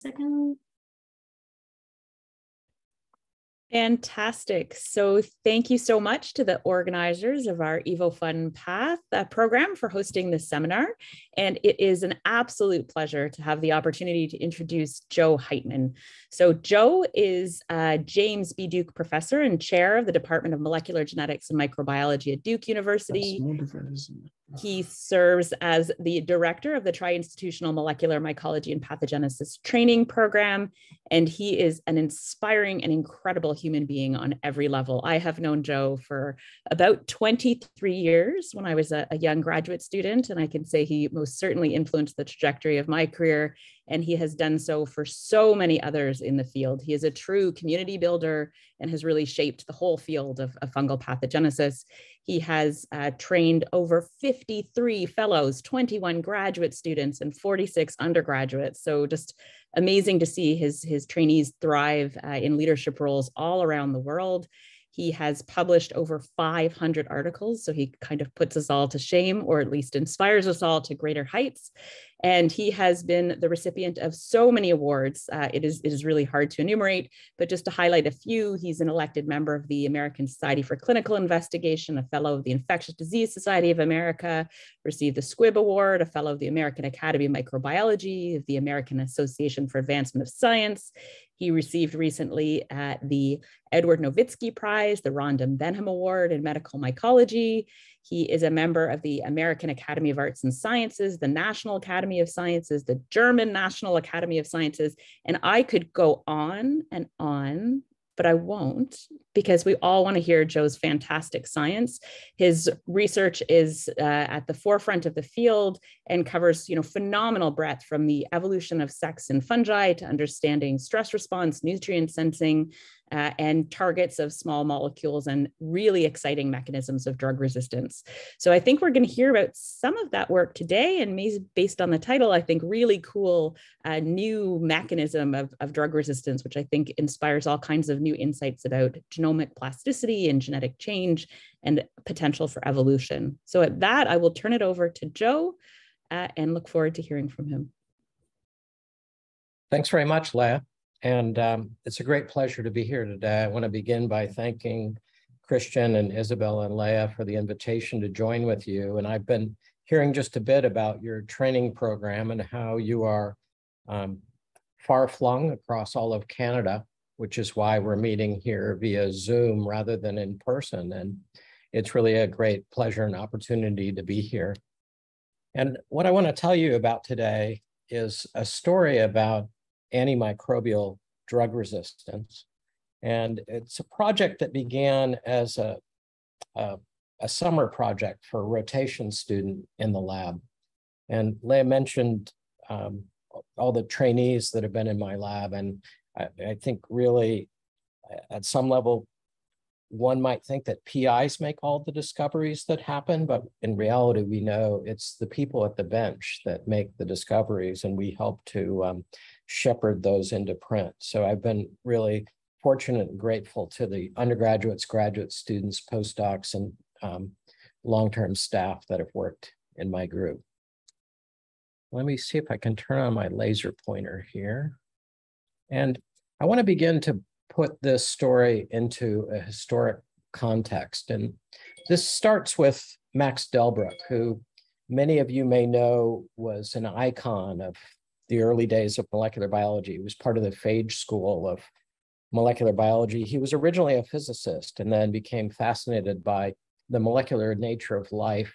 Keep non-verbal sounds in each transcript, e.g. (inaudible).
second. Fantastic. So, thank you so much to the organizers of our Evo Fun Path uh, program for hosting this seminar. And it is an absolute pleasure to have the opportunity to introduce Joe Heitman. So, Joe is a James B. Duke Professor and Chair of the Department of Molecular Genetics and Microbiology at Duke University. He uh-huh. serves as the director of the Tri Institutional Molecular Mycology and Pathogenesis Training Program. And he is an inspiring and incredible human being on every level. I have known Joe for about 23 years when I was a, a young graduate student. And I can say he most certainly influenced the trajectory of my career and he has done so for so many others in the field. He is a true community builder and has really shaped the whole field of, of fungal pathogenesis. He has uh, trained over 53 fellows, 21 graduate students, and 46 undergraduates. So just amazing to see his, his trainees thrive uh, in leadership roles all around the world. He has published over 500 articles, so he kind of puts us all to shame, or at least inspires us all to greater heights. And he has been the recipient of so many awards. Uh, it, is, it is really hard to enumerate, but just to highlight a few, he's an elected member of the American Society for Clinical Investigation, a fellow of the Infectious Disease Society of America, received the Squibb Award, a fellow of the American Academy of Microbiology, of the American Association for Advancement of Science. He received recently at the Edward Novitsky Prize, the Rhonda Benham Award in Medical Mycology. He is a member of the American Academy of Arts and Sciences, the National Academy of Sciences, the German National Academy of Sciences, and I could go on and on but I won't because we all want to hear Joe's fantastic science. His research is uh, at the forefront of the field and covers, you know, phenomenal breadth from the evolution of sex and fungi to understanding stress response, nutrient sensing, uh, and targets of small molecules and really exciting mechanisms of drug resistance. So I think we're going to hear about some of that work today, and based on the title, I think really cool uh, new mechanism of, of drug resistance, which I think inspires all kinds of new insights about genomic plasticity and genetic change and potential for evolution. So at that, I will turn it over to Joe uh, and look forward to hearing from him. Thanks very much, Leah. And um, it's a great pleasure to be here today. I want to begin by thanking Christian and Isabel and Leah for the invitation to join with you. And I've been hearing just a bit about your training program and how you are um, far flung across all of Canada, which is why we're meeting here via Zoom rather than in person. And it's really a great pleasure and opportunity to be here. And what I want to tell you about today is a story about antimicrobial drug resistance. And it's a project that began as a, a, a summer project for a rotation student in the lab. And Leah mentioned um, all the trainees that have been in my lab. And I, I think really at some level, one might think that PIs make all the discoveries that happen, but in reality, we know it's the people at the bench that make the discoveries, and we help to um, shepherd those into print. So I've been really fortunate and grateful to the undergraduates, graduate students, postdocs, and um, long-term staff that have worked in my group. Let me see if I can turn on my laser pointer here. And I want to begin to put this story into a historic context. And this starts with Max Delbruck, who many of you may know was an icon of the early days of molecular biology. He was part of the phage school of molecular biology. He was originally a physicist and then became fascinated by the molecular nature of life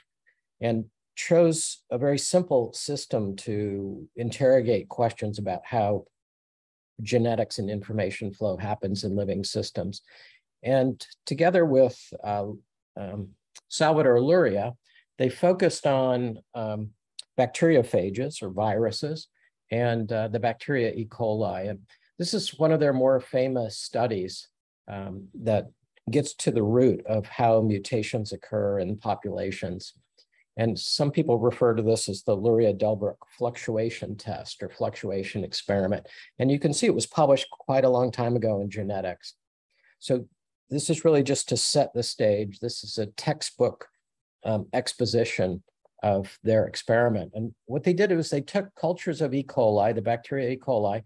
and chose a very simple system to interrogate questions about how genetics and information flow happens in living systems. And together with uh, um, Salvador Luria, they focused on um, bacteriophages or viruses and uh, the bacteria E. coli. And this is one of their more famous studies um, that gets to the root of how mutations occur in populations. And some people refer to this as the Luria-Delbruck fluctuation test or fluctuation experiment. And you can see it was published quite a long time ago in genetics. So this is really just to set the stage. This is a textbook um, exposition of their experiment. And what they did was they took cultures of E. coli, the bacteria E. coli,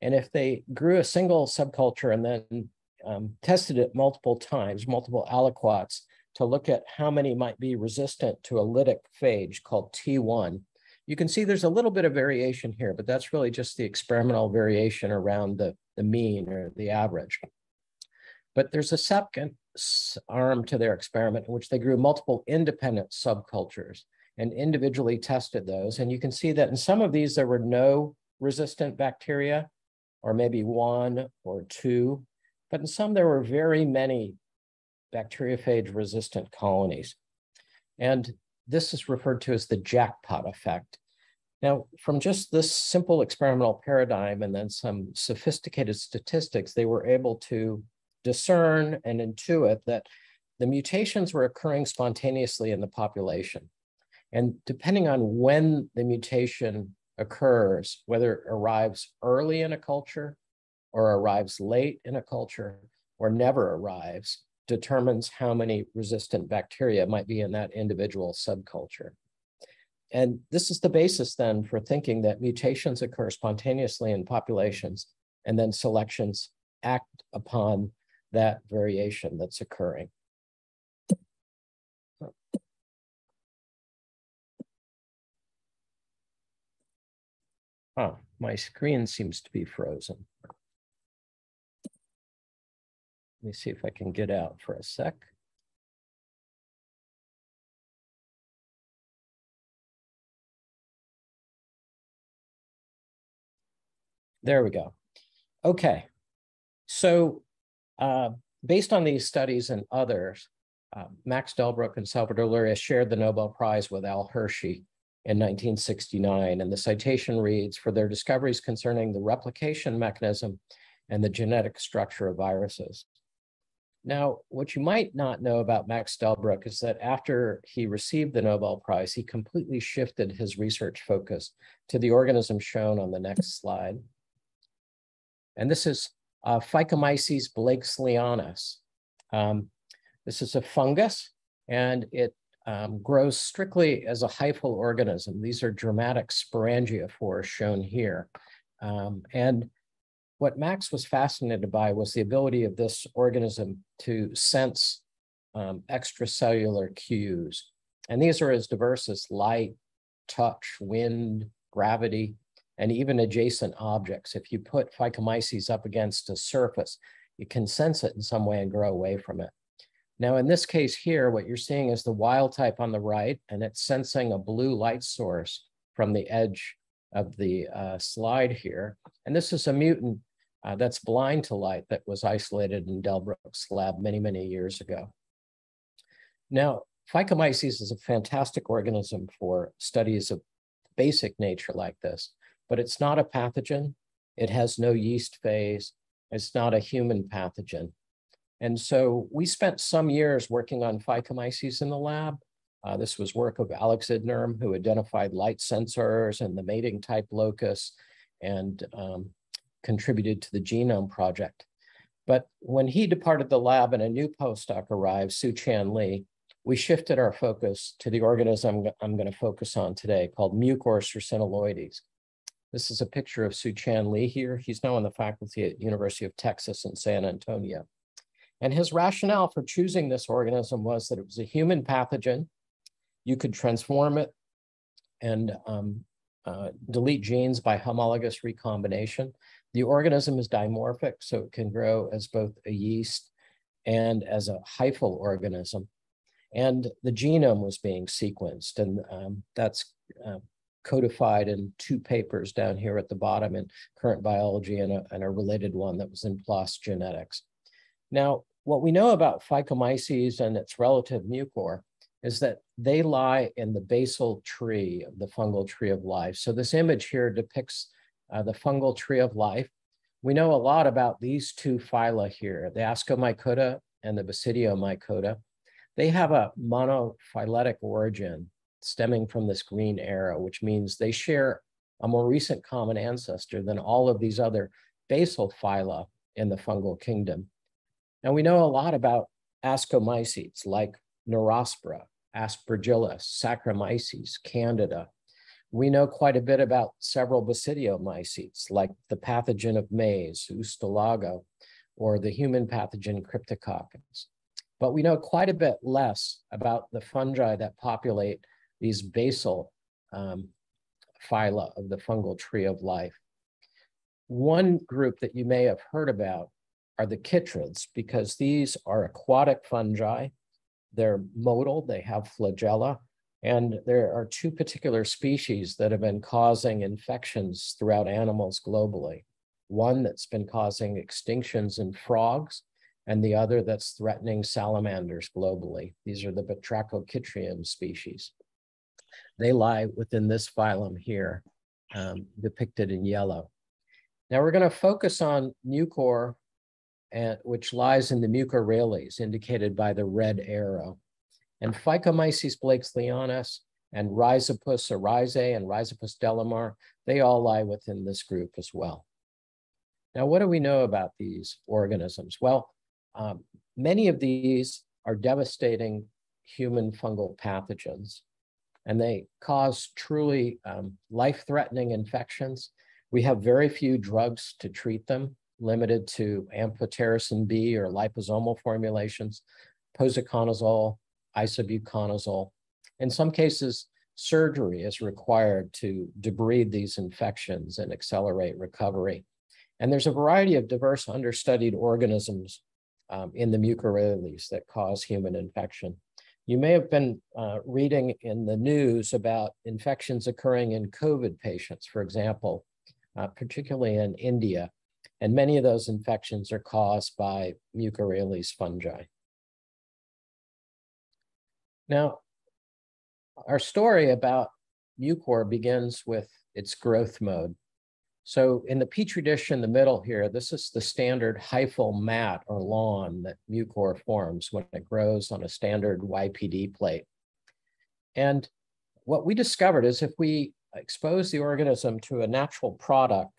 And if they grew a single subculture and then um, tested it multiple times, multiple aliquots, to look at how many might be resistant to a lytic phage called T1, you can see there's a little bit of variation here, but that's really just the experimental variation around the, the mean or the average. But there's a second arm to their experiment in which they grew multiple independent subcultures and individually tested those. And you can see that in some of these, there were no resistant bacteria, or maybe one or two, but in some, there were very many bacteriophage resistant colonies. And this is referred to as the jackpot effect. Now, from just this simple experimental paradigm and then some sophisticated statistics, they were able to discern and intuit that the mutations were occurring spontaneously in the population. And depending on when the mutation occurs, whether it arrives early in a culture or arrives late in a culture or never arrives, determines how many resistant bacteria might be in that individual subculture. And this is the basis then for thinking that mutations occur spontaneously in populations and then selections act upon that variation that's occurring. Oh, my screen seems to be frozen. Let me see if I can get out for a sec. There we go. Okay, so uh, based on these studies and others, uh, Max Delbruck and Salvador Luria shared the Nobel Prize with Al Hershey in 1969, and the citation reads, for their discoveries concerning the replication mechanism and the genetic structure of viruses. Now, what you might not know about Max Delbruck is that after he received the Nobel Prize, he completely shifted his research focus to the organism shown on the next slide. And this is uh, Phycomyces blakesleyanus. Um, this is a fungus, and it um, grows strictly as a hyphal organism. These are dramatic sporangiophores shown here. Um, and what Max was fascinated by was the ability of this organism to sense um, extracellular cues. And these are as diverse as light, touch, wind, gravity, and even adjacent objects. If you put Phycomyces up against a surface, it can sense it in some way and grow away from it. Now, in this case here, what you're seeing is the wild type on the right, and it's sensing a blue light source from the edge of the uh, slide here. And this is a mutant uh, that's blind to light that was isolated in Delbruck's lab many, many years ago. Now, Phycomyces is a fantastic organism for studies of basic nature like this but it's not a pathogen. It has no yeast phase. It's not a human pathogen. And so we spent some years working on Phycomyces in the lab. Uh, this was work of Alex Idnerm, who identified light sensors and the mating type locus and um, contributed to the genome project. But when he departed the lab and a new postdoc arrived, Su-Chan Lee, we shifted our focus to the organism I'm going to focus on today called Mucor succinyloides. This is a picture of Su-Chan Lee here. He's now on the faculty at University of Texas in San Antonio. And his rationale for choosing this organism was that it was a human pathogen. You could transform it and um, uh, delete genes by homologous recombination. The organism is dimorphic, so it can grow as both a yeast and as a hyphal organism. And the genome was being sequenced, and um, that's uh, codified in two papers down here at the bottom in current biology and a, and a related one that was in PLOS genetics. Now, what we know about Phycomyces and its relative mucor is that they lie in the basal tree of the fungal tree of life. So this image here depicts uh, the fungal tree of life. We know a lot about these two phyla here, the Ascomycota and the Basidiomycota. They have a monophyletic origin stemming from this green arrow, which means they share a more recent common ancestor than all of these other basal phyla in the fungal kingdom. And we know a lot about ascomycetes like Neurospora, Aspergillus, Saccharomyces, Candida. We know quite a bit about several basidiomycetes, like the pathogen of maize, Ustilago, or the human pathogen Cryptococcus. But we know quite a bit less about the fungi that populate these basal um, phyla of the fungal tree of life. One group that you may have heard about are the chytrids, because these are aquatic fungi. They're motile, they have flagella, and there are two particular species that have been causing infections throughout animals globally. One that's been causing extinctions in frogs, and the other that's threatening salamanders globally. These are the Batrachochytrium species. They lie within this phylum here, um, depicted in yellow. Now we're going to focus on mucor, and, which lies in the mucorales, indicated by the red arrow. And Phycomyces blakesleyanis and Rhizopus oryzae and Rhizopus delamar, they all lie within this group as well. Now, what do we know about these organisms? Well, um, many of these are devastating human fungal pathogens, and they cause truly um, life-threatening infections. We have very few drugs to treat them, limited to amphotericin B or liposomal formulations, posaconazole, isabuconazole. In some cases, surgery is required to debride these infections and accelerate recovery. And there's a variety of diverse understudied organisms um, in the mucorales that cause human infection. You may have been uh, reading in the news about infections occurring in COVID patients, for example, uh, particularly in India. And many of those infections are caused by mucorales fungi. Now, our story about mucor begins with its growth mode. So in the Petri dish in the middle here, this is the standard hyphal mat or lawn that mucor forms when it grows on a standard YPD plate. And what we discovered is if we expose the organism to a natural product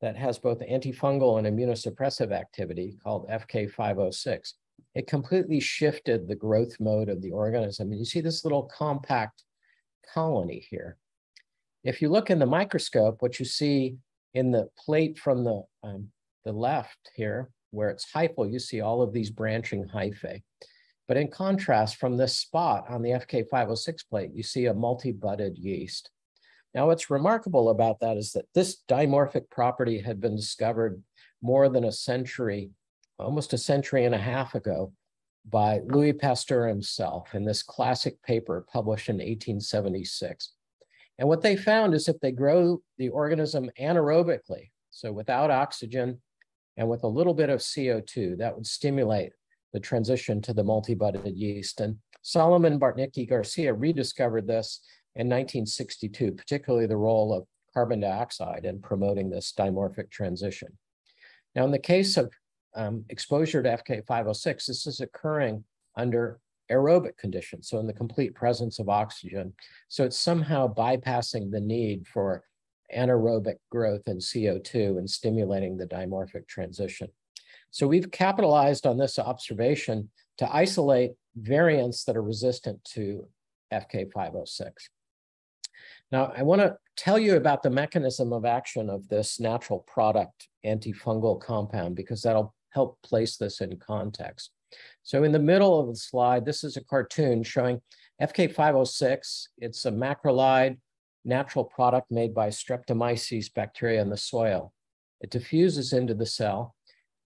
that has both antifungal and immunosuppressive activity called FK506, it completely shifted the growth mode of the organism. And you see this little compact colony here. If you look in the microscope, what you see in the plate from the, um, the left here, where it's hyphal, you see all of these branching hyphae. But in contrast, from this spot on the FK506 plate, you see a multi-budded yeast. Now, what's remarkable about that is that this dimorphic property had been discovered more than a century almost a century and a half ago by Louis Pasteur himself in this classic paper published in 1876. And what they found is if they grow the organism anaerobically, so without oxygen and with a little bit of CO2, that would stimulate the transition to the multi-budded yeast. And Solomon Bartnicki Garcia rediscovered this in 1962, particularly the role of carbon dioxide in promoting this dimorphic transition. Now, in the case of um, exposure to FK506, this is occurring under aerobic conditions, so in the complete presence of oxygen. So it's somehow bypassing the need for anaerobic growth in CO2 and stimulating the dimorphic transition. So we've capitalized on this observation to isolate variants that are resistant to FK506. Now, I want to tell you about the mechanism of action of this natural product antifungal compound because that'll help place this in context. So in the middle of the slide, this is a cartoon showing FK506. It's a macrolide natural product made by Streptomyces bacteria in the soil. It diffuses into the cell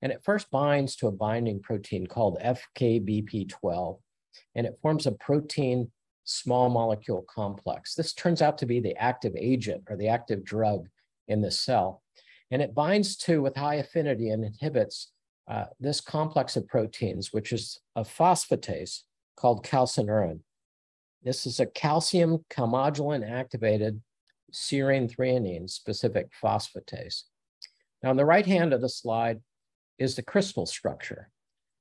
and it first binds to a binding protein called FKBP12 and it forms a protein small molecule complex. This turns out to be the active agent or the active drug in the cell. And it binds to with high affinity and inhibits uh, this complex of proteins, which is a phosphatase called calcineurin. This is a calcium calmodulin activated serine threonine specific phosphatase. Now, on the right hand of the slide is the crystal structure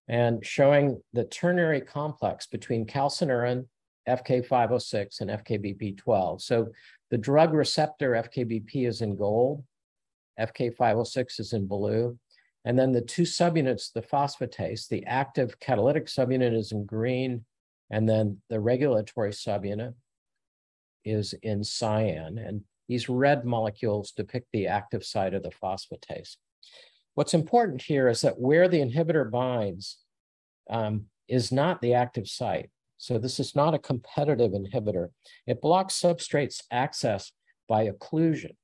and showing the ternary complex between calcineurin, FK506, and FKBP12. So the drug receptor FKBP is in gold, FK506 is in blue, and then the two subunits, the phosphatase, the active catalytic subunit is in green, and then the regulatory subunit is in cyan, and these red molecules depict the active site of the phosphatase. What's important here is that where the inhibitor binds um, is not the active site. So this is not a competitive inhibitor. It blocks substrates access by occlusion.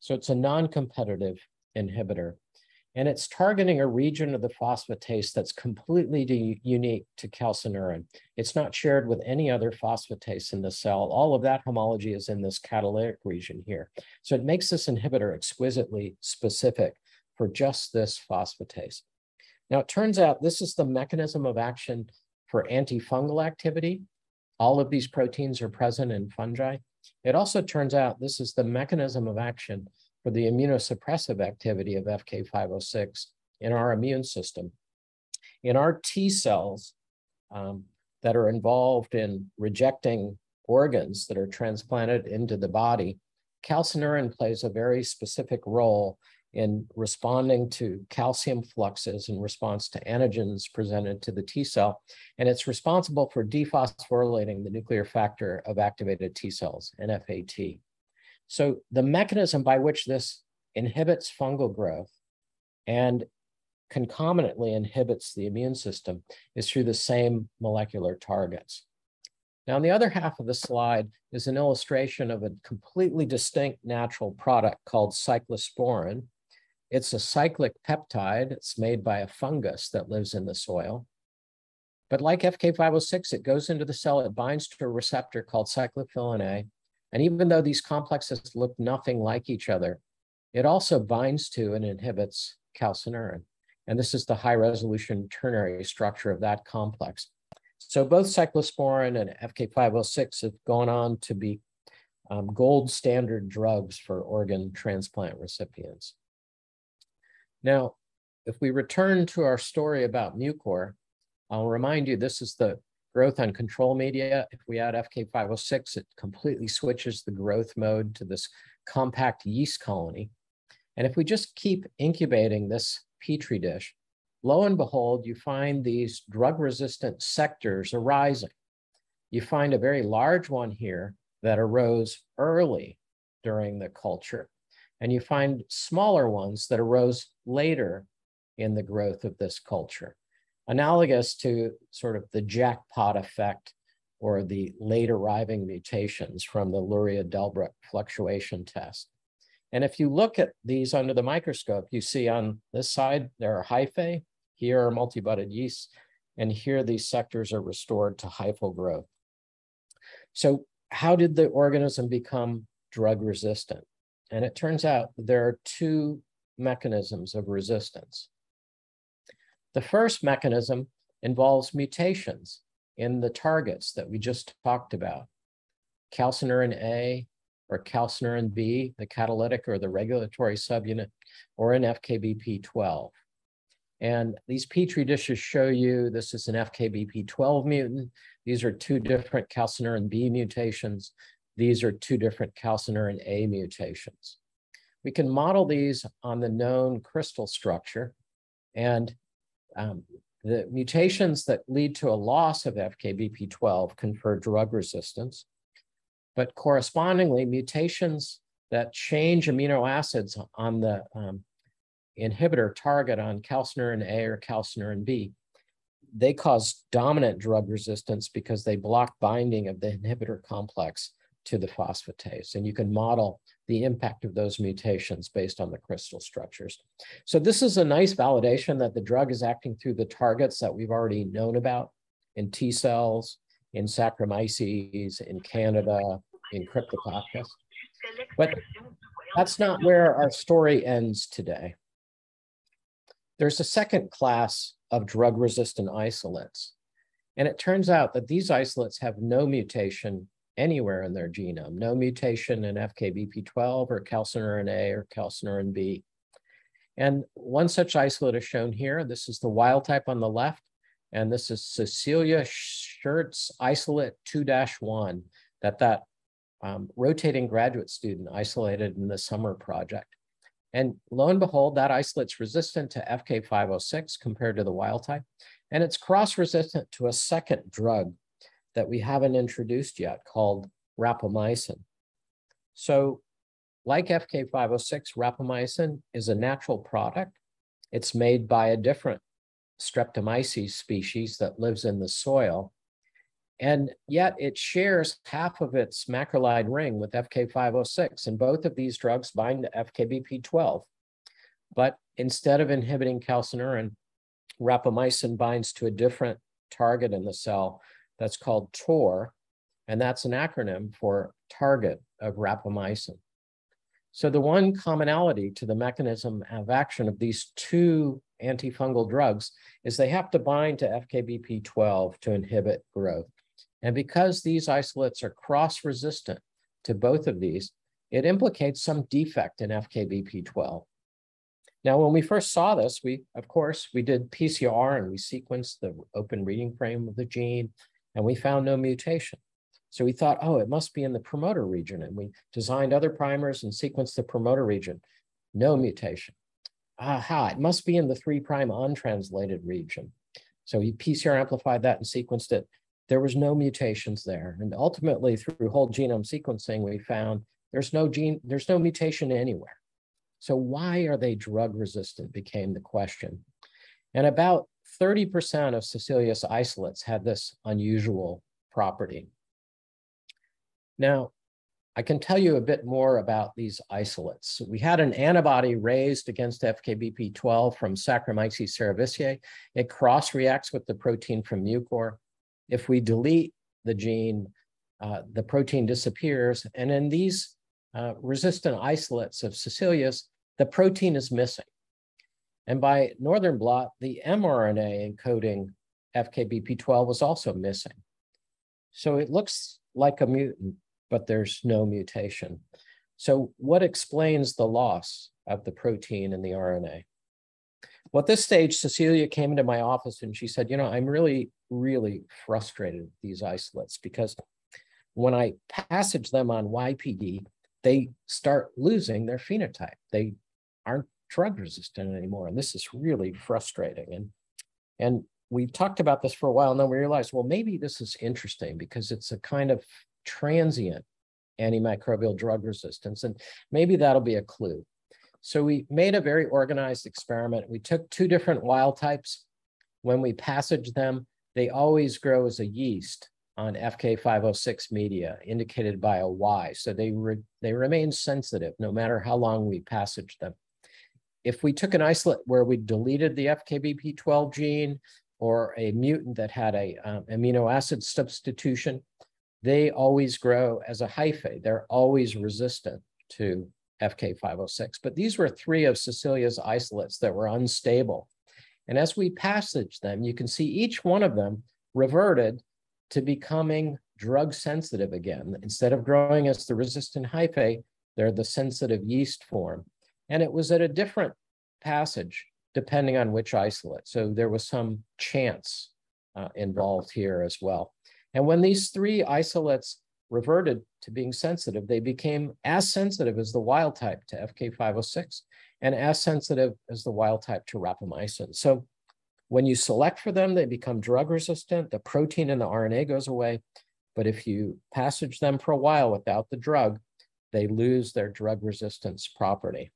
So it's a non-competitive inhibitor. And it's targeting a region of the phosphatase that's completely unique to calcineurin. It's not shared with any other phosphatase in the cell. All of that homology is in this catalytic region here. So it makes this inhibitor exquisitely specific for just this phosphatase. Now, it turns out this is the mechanism of action for antifungal activity. All of these proteins are present in fungi. It also turns out this is the mechanism of action for the immunosuppressive activity of FK506 in our immune system. In our T cells um, that are involved in rejecting organs that are transplanted into the body, calcineurin plays a very specific role in responding to calcium fluxes in response to antigens presented to the T cell. And it's responsible for dephosphorylating the nuclear factor of activated T cells, NFAT. So the mechanism by which this inhibits fungal growth and concomitantly inhibits the immune system is through the same molecular targets. Now, on the other half of the slide is an illustration of a completely distinct natural product called cyclosporin. It's a cyclic peptide. It's made by a fungus that lives in the soil. But like FK506, it goes into the cell, it binds to a receptor called cyclophilin A, and even though these complexes look nothing like each other, it also binds to and inhibits calcineurin. And this is the high resolution ternary structure of that complex. So both cyclosporin and FK506 have gone on to be um, gold standard drugs for organ transplant recipients. Now, if we return to our story about Mucor, I'll remind you this is the growth on control media. If we add FK506, it completely switches the growth mode to this compact yeast colony. And if we just keep incubating this Petri dish, lo and behold, you find these drug-resistant sectors arising. You find a very large one here that arose early during the culture. And you find smaller ones that arose later in the growth of this culture analogous to sort of the jackpot effect or the late arriving mutations from the Luria-Delbruck fluctuation test. And if you look at these under the microscope, you see on this side, there are hyphae, here are multi-budded yeasts, and here these sectors are restored to hyphal growth. So how did the organism become drug resistant? And it turns out there are two mechanisms of resistance. The first mechanism involves mutations in the targets that we just talked about. Calcineurin A or calcineurin B, the catalytic or the regulatory subunit, or an FKBP12. And these Petri dishes show you this is an FKBP12 mutant. These are two different calcineurin B mutations. These are two different calcineurin A mutations. We can model these on the known crystal structure. And um, the mutations that lead to a loss of FKBP12 confer drug resistance, but correspondingly, mutations that change amino acids on the um, inhibitor target on calcineurin A or calcineurin B, they cause dominant drug resistance because they block binding of the inhibitor complex to the phosphatase. And you can model the impact of those mutations based on the crystal structures. So this is a nice validation that the drug is acting through the targets that we've already known about in T cells, in Saccharomyces, in Canada, in Cryptococcus. But that's not where our story ends today. There's a second class of drug-resistant isolates. And it turns out that these isolates have no mutation anywhere in their genome, no mutation in FKBP12 or calcineurin A or calcineurin B. And one such isolate is shown here. This is the wild type on the left, and this is Cecilia Schertz isolate 2-1 that that um, rotating graduate student isolated in the summer project. And lo and behold, that isolate's resistant to FK506 compared to the wild type, and it's cross-resistant to a second drug that we haven't introduced yet called rapamycin. So like FK506, rapamycin is a natural product. It's made by a different Streptomyces species that lives in the soil. And yet it shares half of its macrolide ring with FK506. And both of these drugs bind to FKBP12. But instead of inhibiting calcineurin, rapamycin binds to a different target in the cell that's called TOR. And that's an acronym for target of rapamycin. So the one commonality to the mechanism of action of these two antifungal drugs is they have to bind to FKBP12 to inhibit growth. And because these isolates are cross-resistant to both of these, it implicates some defect in FKBP12. Now, when we first saw this, we, of course, we did PCR and we sequenced the open reading frame of the gene, and we found no mutation. So we thought, oh, it must be in the promoter region. And we designed other primers and sequenced the promoter region. No mutation. Aha, it must be in the three prime untranslated region. So we PCR amplified that and sequenced it. There was no mutations there. And ultimately, through whole genome sequencing, we found there's no gene, there's no mutation anywhere. So why are they drug resistant became the question. And about 30% of Caecilius isolates had this unusual property. Now, I can tell you a bit more about these isolates. We had an antibody raised against FKBP12 from Saccharomyces cerevisiae. It cross-reacts with the protein from Mucor. If we delete the gene, uh, the protein disappears. And in these uh, resistant isolates of Caecilius, the protein is missing. And by northern blot, the mRNA encoding FKBP12 was also missing. So it looks like a mutant, but there's no mutation. So what explains the loss of the protein in the RNA? Well, at this stage, Cecilia came into my office and she said, you know, I'm really, really frustrated with these isolates because when I passage them on YPD, they start losing their phenotype. They aren't drug resistant anymore. And this is really frustrating. And, and we talked about this for a while and then we realized, well, maybe this is interesting because it's a kind of transient antimicrobial drug resistance. And maybe that'll be a clue. So we made a very organized experiment. We took two different wild types. When we passage them, they always grow as a yeast on FK506 media, indicated by a Y. So they, re they remain sensitive no matter how long we passage them. If we took an isolate where we deleted the FKBP12 gene or a mutant that had a um, amino acid substitution, they always grow as a hyphae. They're always resistant to FK506. But these were three of Cecilia's isolates that were unstable. And as we passage them, you can see each one of them reverted to becoming drug sensitive again. Instead of growing as the resistant hyphae, they're the sensitive yeast form. And it was at a different passage depending on which isolate. So there was some chance uh, involved here as well. And when these three isolates reverted to being sensitive, they became as sensitive as the wild type to FK506 and as sensitive as the wild type to rapamycin. So when you select for them, they become drug resistant. The protein in the RNA goes away. But if you passage them for a while without the drug, they lose their drug resistance property.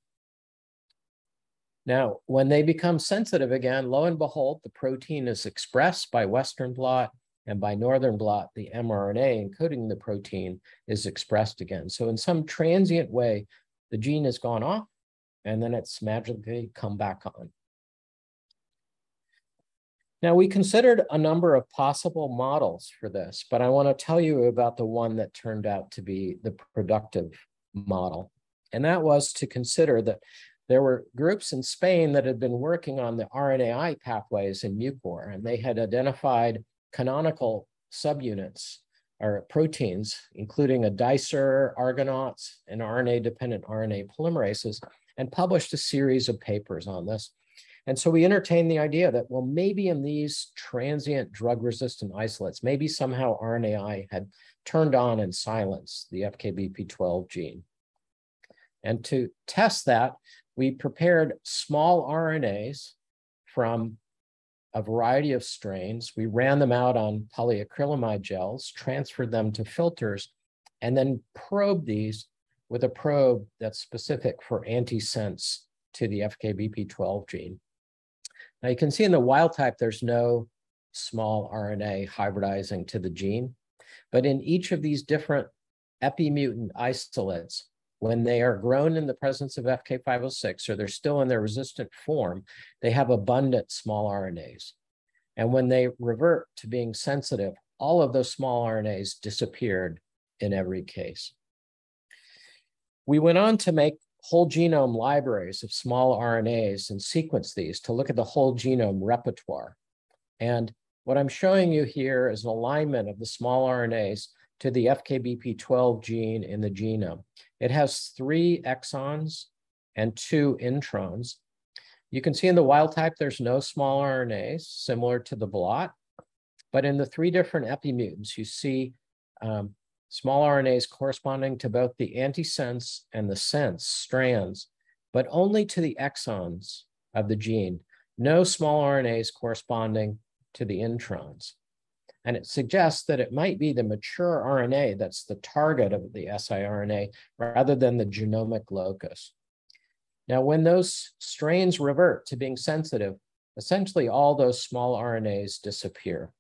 Now, when they become sensitive again, lo and behold, the protein is expressed by Western blot and by northern blot, the mRNA encoding the protein is expressed again. So in some transient way, the gene has gone off and then it's magically come back on. Now we considered a number of possible models for this, but I want to tell you about the one that turned out to be the productive model. And that was to consider that there were groups in Spain that had been working on the RNAi pathways in mucor, and they had identified canonical subunits or proteins, including a dicer, argonauts, and RNA-dependent RNA polymerases, and published a series of papers on this. And so we entertained the idea that, well, maybe in these transient drug-resistant isolates, maybe somehow RNAi had turned on and silenced the FKBP12 gene. And to test that, we prepared small RNAs from a variety of strains. We ran them out on polyacrylamide gels, transferred them to filters, and then probed these with a probe that's specific for antisense to the FKBP12 gene. Now you can see in the wild type, there's no small RNA hybridizing to the gene, but in each of these different epimutant isolates, when they are grown in the presence of FK506 or they're still in their resistant form, they have abundant small RNAs. And when they revert to being sensitive, all of those small RNAs disappeared in every case. We went on to make whole genome libraries of small RNAs and sequence these to look at the whole genome repertoire. And what I'm showing you here is an alignment of the small RNAs to the FKBP12 gene in the genome. It has three exons and two introns. You can see in the wild type, there's no small RNAs, similar to the blot. But in the three different epimutants, you see um, small RNAs corresponding to both the antisense and the sense strands, but only to the exons of the gene. No small RNAs corresponding to the introns. And it suggests that it might be the mature RNA that's the target of the siRNA rather than the genomic locus. Now, when those strains revert to being sensitive, essentially all those small RNAs disappear.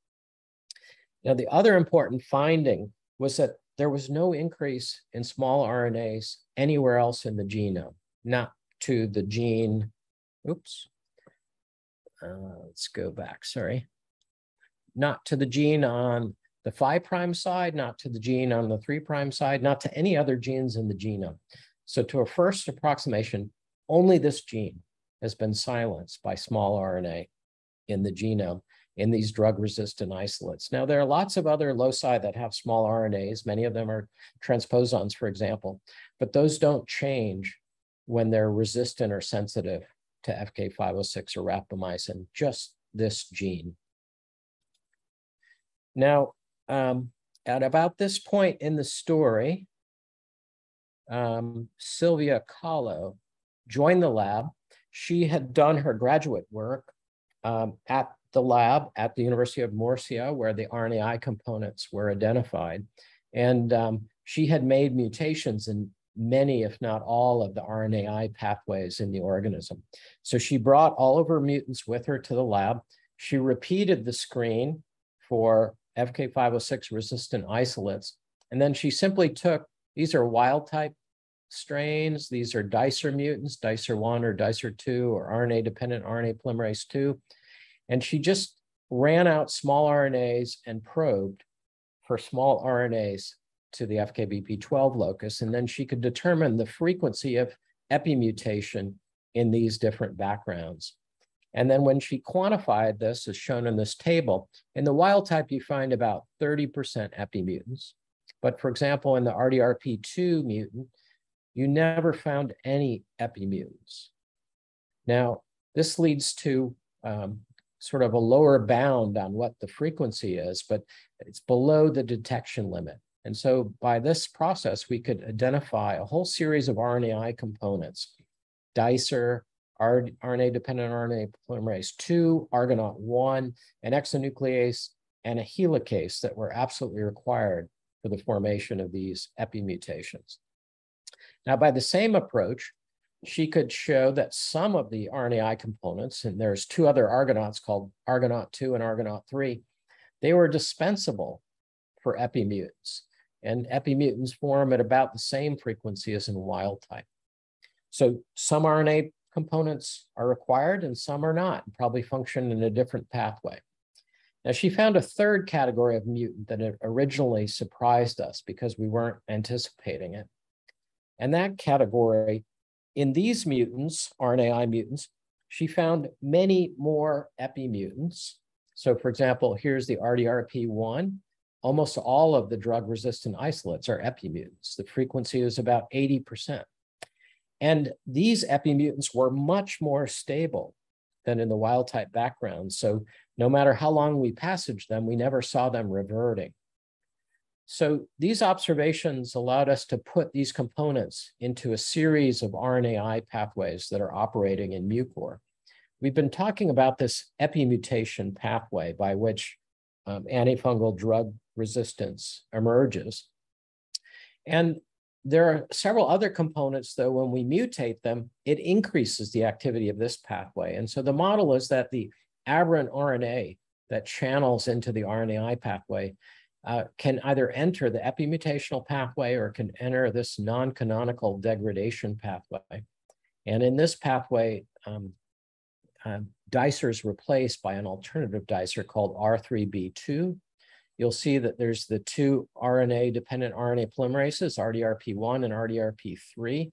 Now, the other important finding was that there was no increase in small RNAs anywhere else in the genome, not to the gene. Oops. Uh, let's go back, sorry not to the gene on the five prime side, not to the gene on the three prime side, not to any other genes in the genome. So to a first approximation, only this gene has been silenced by small RNA in the genome in these drug-resistant isolates. Now, there are lots of other loci that have small RNAs. Many of them are transposons, for example, but those don't change when they're resistant or sensitive to FK506 or rapamycin, just this gene. Now, um, at about this point in the story, um, Sylvia Kahlo joined the lab. She had done her graduate work um, at the lab at the University of Murcia, where the RNAi components were identified. And um, she had made mutations in many, if not all, of the RNAi pathways in the organism. So she brought all of her mutants with her to the lab. She repeated the screen for FK506 resistant isolates. And then she simply took, these are wild type strains, these are dicer mutants, dicer 1 or dicer 2 or RNA dependent RNA polymerase 2. And she just ran out small RNAs and probed for small RNAs to the FKBP12 locus. And then she could determine the frequency of epimutation in these different backgrounds. And then when she quantified this, as shown in this table, in the wild type, you find about 30% epimutants. But for example, in the RDRP2 mutant, you never found any epimutants. Now, this leads to um, sort of a lower bound on what the frequency is, but it's below the detection limit. And so by this process, we could identify a whole series of RNAi components, dicer, RNA-dependent RNA polymerase 2, Argonaut 1, an exonuclease, and a helicase that were absolutely required for the formation of these epimutations. Now, by the same approach, she could show that some of the RNAi components, and there's two other Argonauts called Argonaut 2 and Argonaut 3, they were dispensable for epimutants. And epimutants form at about the same frequency as in wild type. So some RNA components are required and some are not, and probably function in a different pathway. Now, she found a third category of mutant that originally surprised us because we weren't anticipating it. And that category, in these mutants, RNAi mutants, she found many more epimutants. So, for example, here's the RDRP1. Almost all of the drug resistant isolates are epimutants. The frequency is about 80%. And these epimutants were much more stable than in the wild type background. So no matter how long we passaged them, we never saw them reverting. So these observations allowed us to put these components into a series of RNAi pathways that are operating in Mucor. We've been talking about this epimutation pathway by which um, antifungal drug resistance emerges. And there are several other components, though, when we mutate them, it increases the activity of this pathway. And so the model is that the aberrant RNA that channels into the RNAi pathway uh, can either enter the epimutational pathway or can enter this non-canonical degradation pathway. And in this pathway, um, uh, dicer is replaced by an alternative dicer called R3B2. You'll see that there's the two RNA-dependent RNA polymerases, RDRP1 and RDRP3.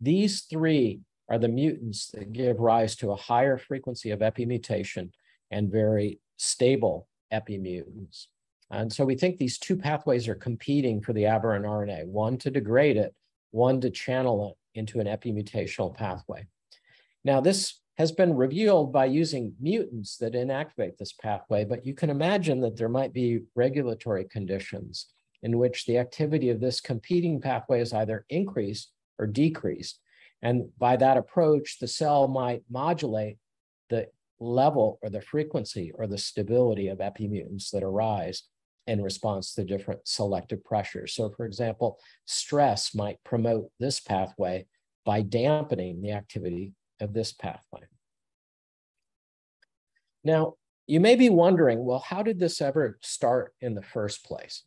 These three are the mutants that give rise to a higher frequency of epimutation and very stable epimutants. And so we think these two pathways are competing for the aberrant RNA, one to degrade it, one to channel it into an epimutational pathway. Now, this has been revealed by using mutants that inactivate this pathway, but you can imagine that there might be regulatory conditions in which the activity of this competing pathway is either increased or decreased. And by that approach, the cell might modulate the level or the frequency or the stability of epimutants that arise in response to different selective pressures. So for example, stress might promote this pathway by dampening the activity of this pathway. Now, you may be wondering, well, how did this ever start in the first place?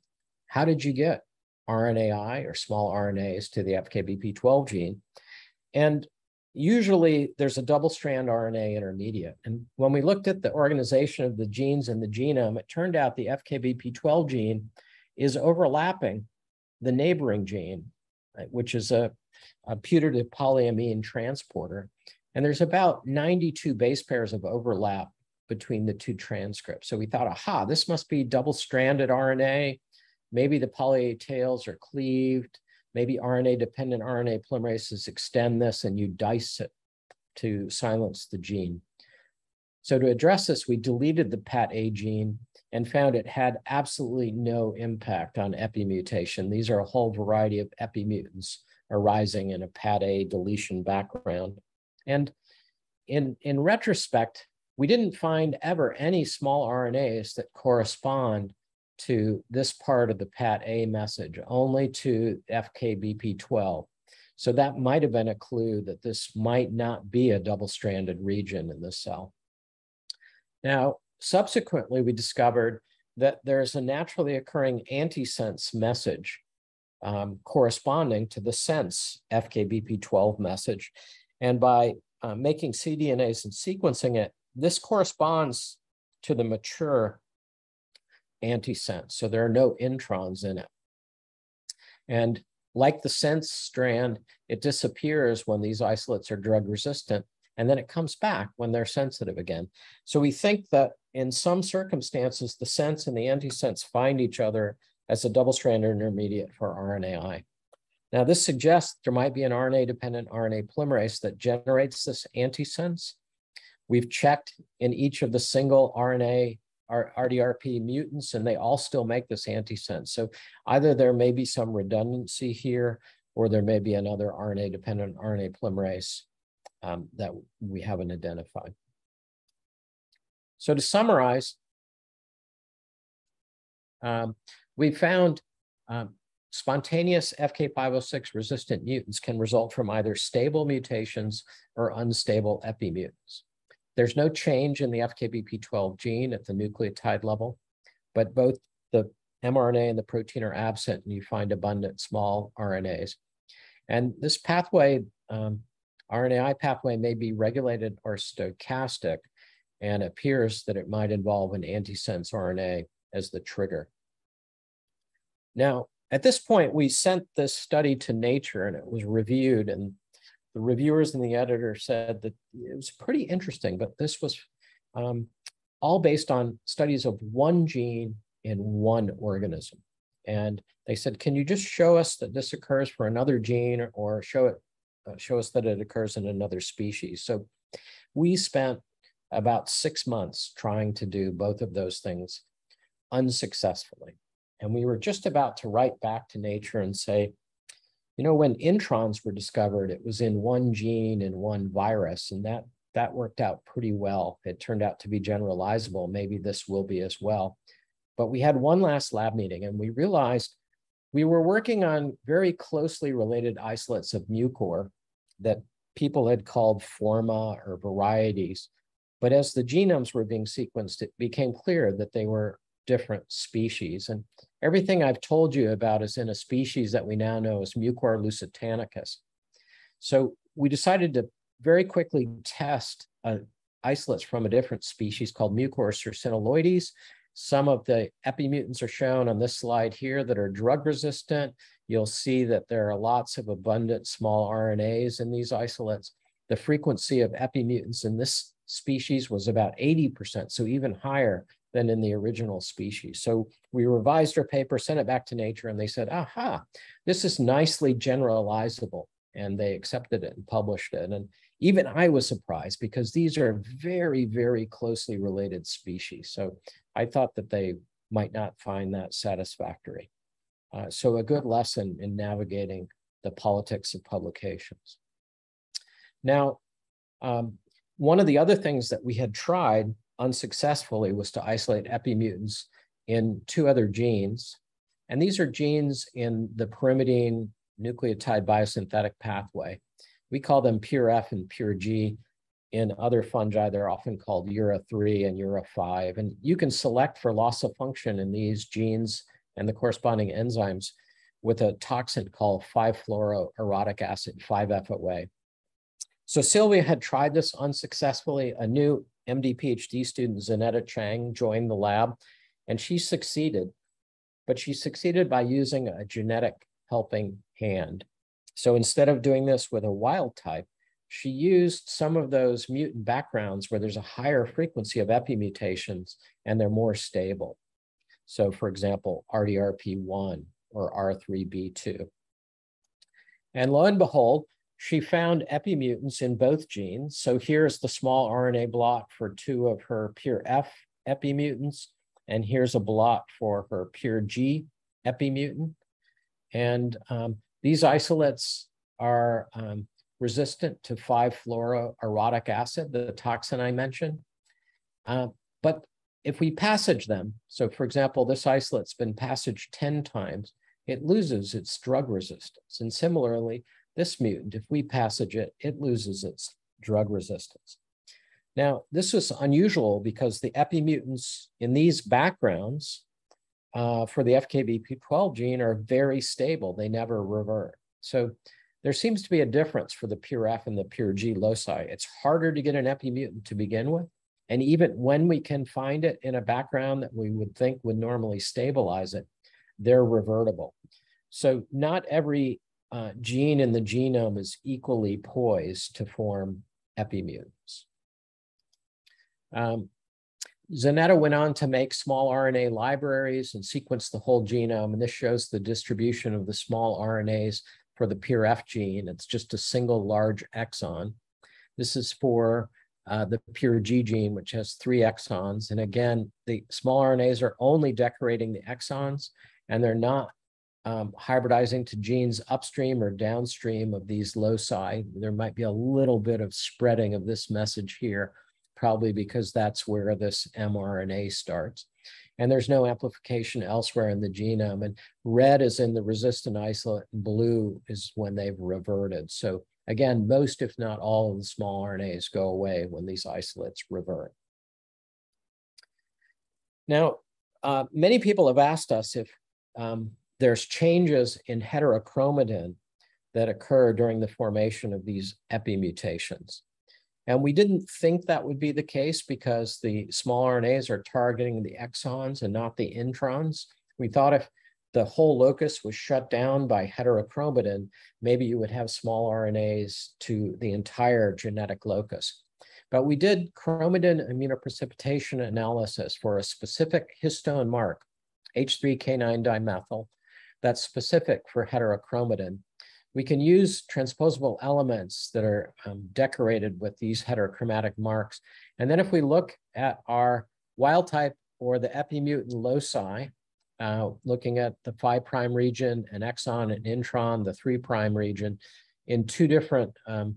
How did you get RNAi or small RNAs to the FKBP12 gene? And usually there's a double strand RNA intermediate. And when we looked at the organization of the genes in the genome, it turned out the FKBP12 gene is overlapping the neighboring gene, which is a, a putative polyamine transporter. And there's about 92 base pairs of overlap between the two transcripts. So we thought, aha, this must be double stranded RNA. Maybe the poly A tails are cleaved maybe RNA dependent RNA polymerases extend this and you dice it to silence the gene. So to address this, we deleted the PAT-A gene and found it had absolutely no impact on epimutation. These are a whole variety of epimutants arising in a PAT-A deletion background. And in, in retrospect, we didn't find ever any small RNAs that correspond to this part of the PAT-A message, only to FKBP12. So that might have been a clue that this might not be a double-stranded region in the cell. Now, subsequently, we discovered that there's a naturally occurring antisense message um, corresponding to the sense FKBP12 message. And by uh, making cDNAs and sequencing it, this corresponds to the mature antisense. So there are no introns in it. And like the sense strand, it disappears when these isolates are drug resistant, and then it comes back when they're sensitive again. So we think that in some circumstances, the sense and the antisense find each other as a double-stranded intermediate for RNAi. Now, this suggests there might be an RNA-dependent RNA polymerase that generates this antisense. We've checked in each of the single RNA RDRP mutants and they all still make this antisense. So either there may be some redundancy here or there may be another RNA dependent RNA polymerase um, that we haven't identified. So to summarize, um, we found um, spontaneous FK506 resistant mutants can result from either stable mutations or unstable epimutants. There's no change in the FKBP12 gene at the nucleotide level, but both the mRNA and the protein are absent and you find abundant small RNAs. And this pathway, um, RNAi pathway may be regulated or stochastic and appears that it might involve an antisense RNA as the trigger. Now, at this point, we sent this study to Nature and it was reviewed and the reviewers and the editor said that it was pretty interesting, but this was um, all based on studies of one gene in one organism. And they said, can you just show us that this occurs for another gene or show it, uh, show us that it occurs in another species? So we spent about six months trying to do both of those things unsuccessfully. And we were just about to write back to nature and say, you know, when introns were discovered, it was in one gene in one virus, and that that worked out pretty well. It turned out to be generalizable. Maybe this will be as well. But we had one last lab meeting, and we realized we were working on very closely related isolates of mucor that people had called forma or varieties. But as the genomes were being sequenced, it became clear that they were different species. And everything I've told you about is in a species that we now know as Mucor lusitanicus. So we decided to very quickly test uh, isolates from a different species called Mucor succinyloides. Some of the epimutants are shown on this slide here that are drug resistant. You'll see that there are lots of abundant small RNAs in these isolates. The frequency of epimutants in this species was about 80%, so even higher than in the original species. So we revised our paper, sent it back to Nature, and they said, aha, this is nicely generalizable. And they accepted it and published it. And even I was surprised because these are very, very closely related species. So I thought that they might not find that satisfactory. Uh, so a good lesson in navigating the politics of publications. Now, um, one of the other things that we had tried unsuccessfully was to isolate epimutants in two other genes. And these are genes in the pyrimidine nucleotide biosynthetic pathway. We call them pure F and pure G. In other fungi, they're often called URA3 and URA5. And you can select for loss of function in these genes and the corresponding enzymes with a toxin called 5-fluoroorotic acid, 5-FOA. So Sylvia had tried this unsuccessfully. A new MD PhD student, Zanetta Chang, joined the lab and she succeeded, but she succeeded by using a genetic helping hand. So instead of doing this with a wild type, she used some of those mutant backgrounds where there's a higher frequency of epi mutations and they're more stable. So for example, RDRP1 or R3B2. And lo and behold, she found epimutants in both genes. So here's the small RNA blot for two of her pure F epimutants, and here's a blot for her pure G epimutant. And um, these isolates are um, resistant to 5-fluoroorotic acid, the toxin I mentioned. Uh, but if we passage them, so for example, this isolate's been passaged 10 times, it loses its drug resistance. And similarly, this mutant, if we passage it, it loses its drug resistance. Now, this is unusual because the epimutants in these backgrounds uh, for the FKBP12 gene are very stable. They never revert. So there seems to be a difference for the pure F and the pure G loci. It's harder to get an epimutant to begin with. And even when we can find it in a background that we would think would normally stabilize it, they're revertible. So not every uh, gene in the genome is equally poised to form epimutants. Um, Zanetta went on to make small RNA libraries and sequence the whole genome. And this shows the distribution of the small RNAs for the PRF gene. It's just a single large exon. This is for uh, the pure G gene, which has three exons. And again, the small RNAs are only decorating the exons and they're not um, hybridizing to genes upstream or downstream of these loci. There might be a little bit of spreading of this message here, probably because that's where this mRNA starts. And there's no amplification elsewhere in the genome. And red is in the resistant isolate, and blue is when they've reverted. So again, most, if not all, of the small RNAs go away when these isolates revert. Now, uh, many people have asked us if um, there's changes in heterochromatin that occur during the formation of these epimutations. And we didn't think that would be the case because the small RNAs are targeting the exons and not the introns. We thought if the whole locus was shut down by heterochromatin, maybe you would have small RNAs to the entire genetic locus. But we did chromatin immunoprecipitation analysis for a specific histone mark, H3K9 dimethyl, that's specific for heterochromatin. We can use transposable elements that are um, decorated with these heterochromatic marks. And then if we look at our wild type or the epimutant loci, uh, looking at the five prime region, an exon, an intron, the three prime region, in two different um,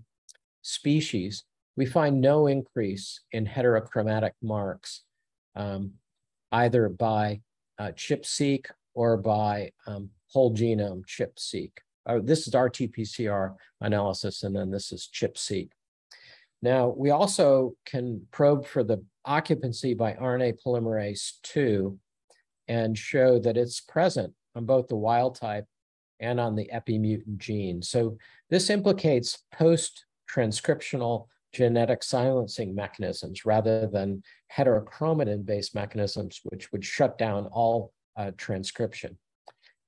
species, we find no increase in heterochromatic marks, um, either by uh, ChIP-seq or by um, whole genome ChIP-seq. Uh, this is RT-PCR analysis, and then this is ChIP-seq. Now, we also can probe for the occupancy by RNA polymerase II and show that it's present on both the wild type and on the epimutant gene. So this implicates post-transcriptional genetic silencing mechanisms rather than heterochromatin-based mechanisms, which would shut down all uh, transcription.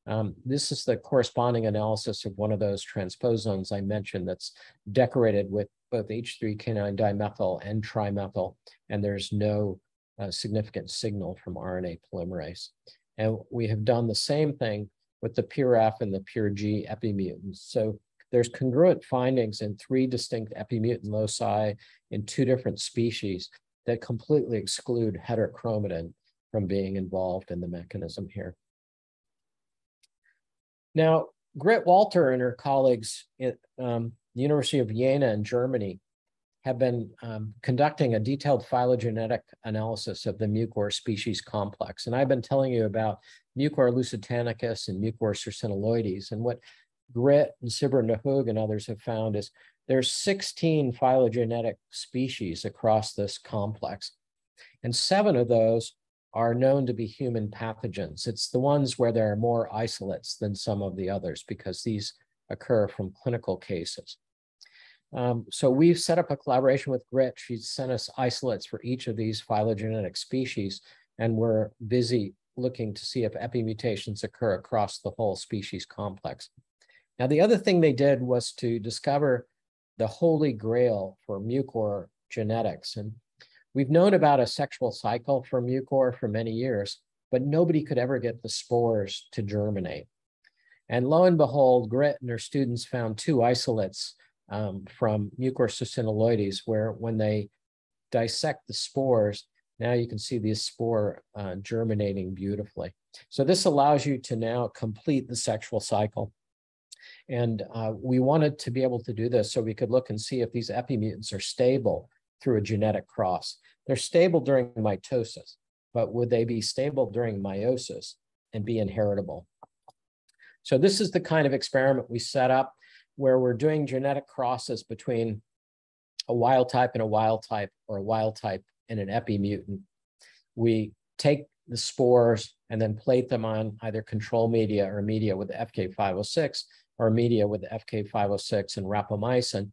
Um, this is the corresponding analysis of one of those transposons I mentioned that's decorated with both H3K9 dimethyl and trimethyl, and there's no uh, significant signal from RNA polymerase. And we have done the same thing with the PIRF and the PIRG epimutants. So there's congruent findings in three distinct epimutant loci in two different species that completely exclude heterochromatin from being involved in the mechanism here. Now, Grit Walter and her colleagues at um, the University of Jena in Germany have been um, conducting a detailed phylogenetic analysis of the mucor species complex. And I've been telling you about Mucor lusitanicus and Mucor circinoloides. And what Grit and Sibber Nahug and others have found is there's 16 phylogenetic species across this complex. And seven of those are known to be human pathogens. It's the ones where there are more isolates than some of the others because these occur from clinical cases. Um, so we've set up a collaboration with Grit. She's sent us isolates for each of these phylogenetic species, and we're busy looking to see if epimutations occur across the whole species complex. Now, the other thing they did was to discover the holy grail for mucor genetics. And we've known about a sexual cycle for mucor for many years, but nobody could ever get the spores to germinate. And lo and behold, Grit and her students found two isolates um, from Mucor circinoloides, where when they dissect the spores, now you can see the spore uh, germinating beautifully. So this allows you to now complete the sexual cycle. And uh, we wanted to be able to do this so we could look and see if these epimutants are stable through a genetic cross. They're stable during mitosis, but would they be stable during meiosis and be inheritable? So this is the kind of experiment we set up where we're doing genetic crosses between a wild type and a wild type or a wild type and an epimutant. We take the spores and then plate them on either control media or media with FK506 or media with FK506 and rapamycin.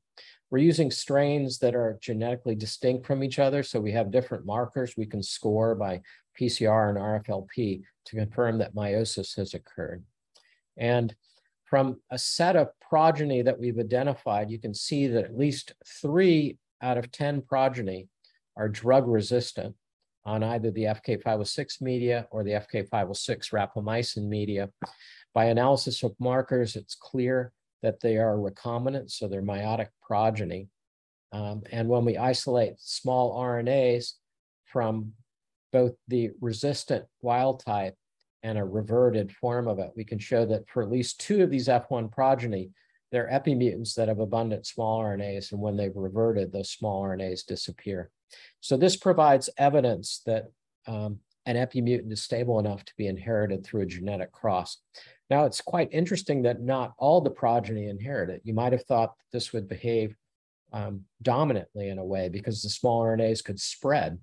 We're using strains that are genetically distinct from each other. So we have different markers we can score by PCR and RFLP to confirm that meiosis has occurred. And from a set of progeny that we've identified, you can see that at least three out of 10 progeny are drug resistant on either the FK506 media or the FK506 rapamycin media. By analysis of markers, it's clear that they are recombinant, so they're meiotic progeny. Um, and when we isolate small RNAs from both the resistant wild type and a reverted form of it, we can show that for at least two of these F1 progeny, they're epimutants that have abundant small RNAs, and when they've reverted, those small RNAs disappear. So this provides evidence that um, an epimutant is stable enough to be inherited through a genetic cross. Now, it's quite interesting that not all the progeny inherit it. You might have thought this would behave um, dominantly in a way because the small RNAs could spread.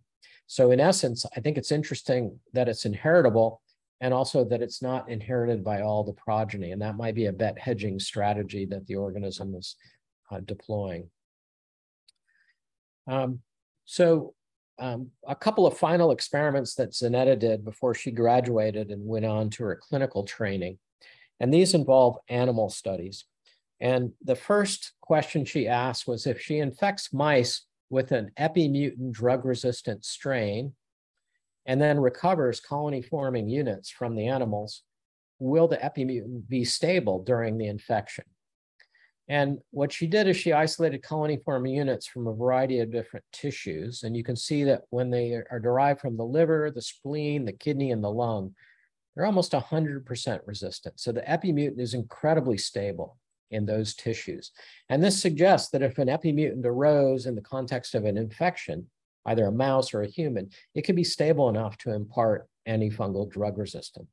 So in essence, I think it's interesting that it's inheritable and also that it's not inherited by all the progeny. And that might be a bet hedging strategy that the organism is uh, deploying. Um, so um, a couple of final experiments that Zanetta did before she graduated and went on to her clinical training. And these involve animal studies. And the first question she asked was if she infects mice with an epimutant drug resistant strain, and then recovers colony forming units from the animals, will the epimutant be stable during the infection? And what she did is she isolated colony forming units from a variety of different tissues. And you can see that when they are derived from the liver, the spleen, the kidney, and the lung, they're almost 100% resistant. So the epimutant is incredibly stable in those tissues. And this suggests that if an epimutant arose in the context of an infection, either a mouse or a human, it could be stable enough to impart antifungal drug resistance.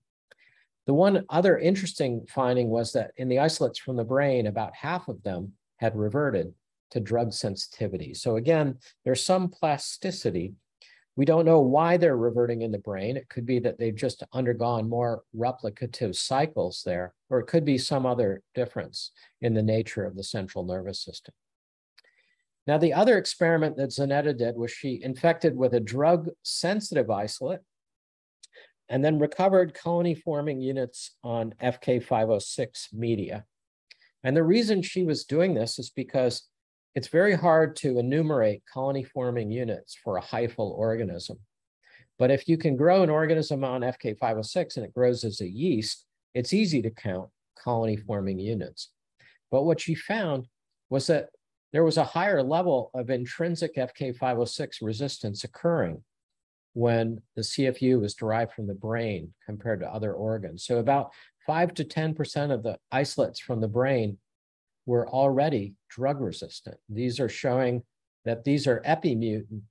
The one other interesting finding was that in the isolates from the brain, about half of them had reverted to drug sensitivity. So again, there's some plasticity. We don't know why they're reverting in the brain. It could be that they've just undergone more replicative cycles there, or it could be some other difference in the nature of the central nervous system. Now, the other experiment that Zanetta did was she infected with a drug sensitive isolate and then recovered colony forming units on FK506 media. And the reason she was doing this is because it's very hard to enumerate colony forming units for a hyphal organism. But if you can grow an organism on FK506 and it grows as a yeast, it's easy to count colony forming units. But what she found was that there was a higher level of intrinsic FK506 resistance occurring when the CFU was derived from the brain compared to other organs. So about 5 to 10% of the isolates from the brain were already drug resistant. These are showing that these are epimutant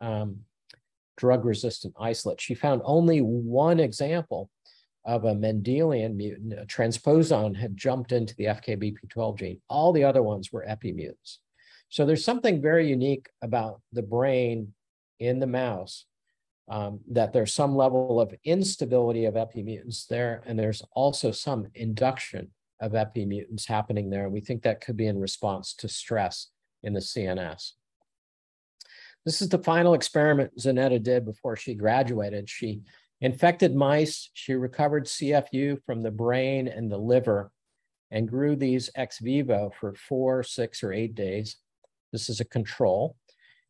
um, drug resistant isolates. She found only one example of a Mendelian mutant, a transposon had jumped into the FKBP12 gene. All the other ones were epimutants. So there's something very unique about the brain in the mouse um, that there's some level of instability of epimutants there, and there's also some induction of epimutants happening there. We think that could be in response to stress in the CNS. This is the final experiment Zanetta did before she graduated. She infected mice, she recovered CFU from the brain and the liver and grew these ex vivo for four, six, or eight days. This is a control.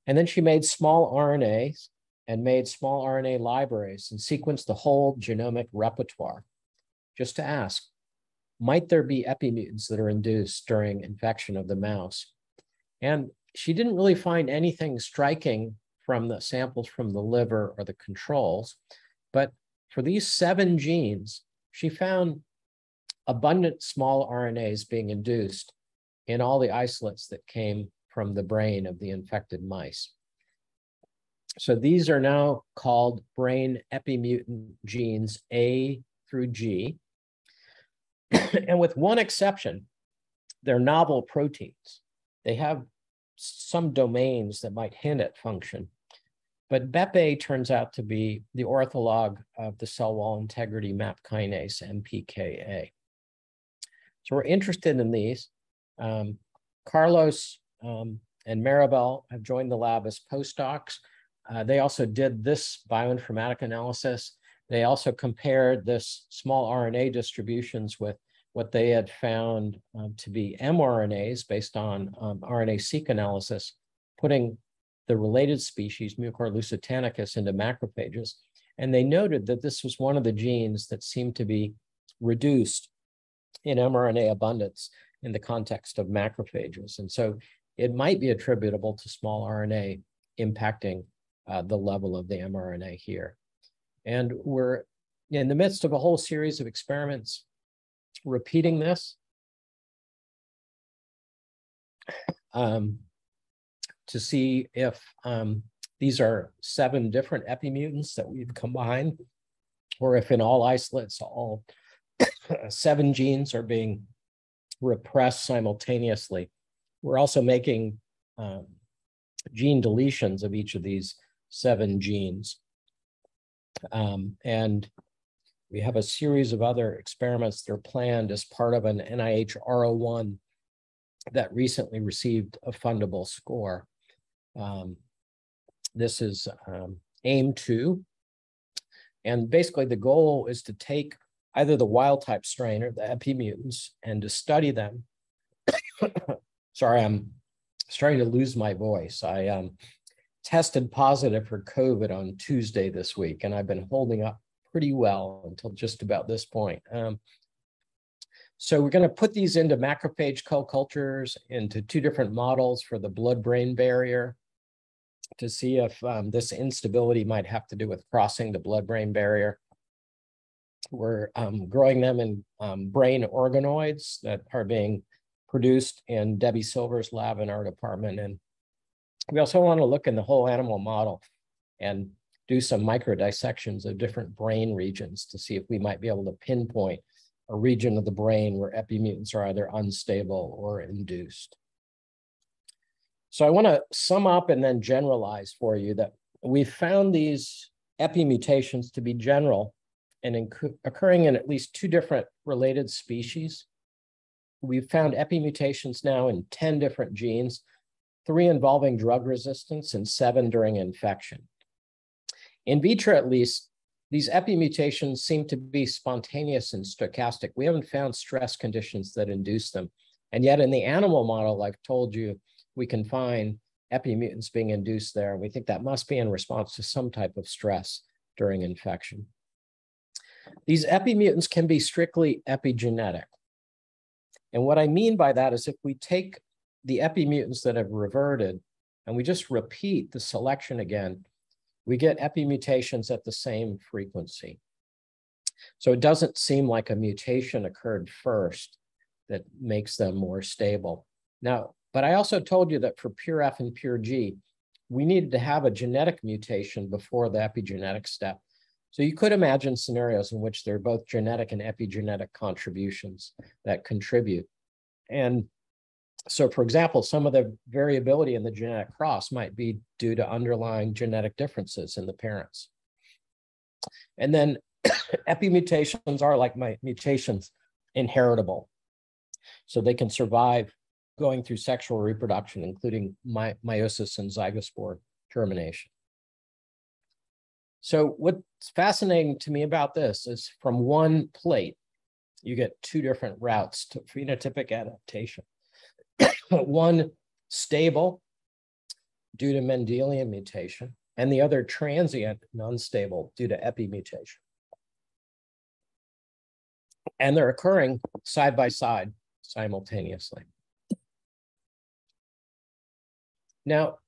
And then she made small RNAs and made small RNA libraries and sequenced the whole genomic repertoire just to ask, might there be epimutants that are induced during infection of the mouse? And she didn't really find anything striking from the samples from the liver or the controls, but for these seven genes, she found abundant small RNAs being induced in all the isolates that came from the brain of the infected mice. So these are now called brain epimutant genes A through G. (clears throat) and with one exception, they're novel proteins. They have some domains that might hint at function. But BEPA turns out to be the ortholog of the cell wall integrity MAP kinase, MPKA. So we're interested in these. Um, Carlos um, and Maribel have joined the lab as postdocs. Uh, they also did this bioinformatic analysis. They also compared this small RNA distributions with what they had found um, to be mRNAs based on um, RNA-seq analysis, putting the related species, Mucor lusitanicus, into macrophages. And they noted that this was one of the genes that seemed to be reduced in mRNA abundance in the context of macrophages. And so it might be attributable to small RNA impacting uh, the level of the mRNA here. And we're in the midst of a whole series of experiments repeating this um, to see if um, these are seven different epimutants that we've combined, or if in all isolates, all (coughs) seven genes are being repressed simultaneously. We're also making um, gene deletions of each of these seven genes. Um, and we have a series of other experiments that are planned as part of an NIH R01 that recently received a fundable score. Um, this is um, AIM2. And basically the goal is to take either the wild type strain or the epimutants and to study them (coughs) sorry, I'm starting to lose my voice. I um, tested positive for COVID on Tuesday this week, and I've been holding up pretty well until just about this point. Um, so we're going to put these into macrophage co-cultures into two different models for the blood-brain barrier to see if um, this instability might have to do with crossing the blood-brain barrier. We're um, growing them in um, brain organoids that are being produced in Debbie Silver's lab in our department. And we also want to look in the whole animal model and do some micro dissections of different brain regions to see if we might be able to pinpoint a region of the brain where epimutants are either unstable or induced. So I want to sum up and then generalize for you that we found these epimutations to be general and occurring in at least two different related species. We've found epimutations now in 10 different genes, three involving drug resistance and seven during infection. In vitro, at least, these epimutations seem to be spontaneous and stochastic. We haven't found stress conditions that induce them. And yet in the animal model, I've told you, we can find epimutants being induced there. And we think that must be in response to some type of stress during infection. These epimutants can be strictly epigenetic. And what I mean by that is if we take the epimutants that have reverted and we just repeat the selection again, we get epimutations at the same frequency. So it doesn't seem like a mutation occurred first that makes them more stable. Now, but I also told you that for pure F and pure G, we needed to have a genetic mutation before the epigenetic step. So you could imagine scenarios in which there are both genetic and epigenetic contributions that contribute. And so for example, some of the variability in the genetic cross might be due to underlying genetic differences in the parents. And then (coughs) epimutations are like my mutations inheritable. So they can survive going through sexual reproduction, including my, meiosis and zygospore termination. So what's fascinating to me about this is from one plate, you get two different routes to phenotypic adaptation. (coughs) one stable due to Mendelian mutation, and the other transient and unstable due to epimutation. And they're occurring side by side simultaneously. Now,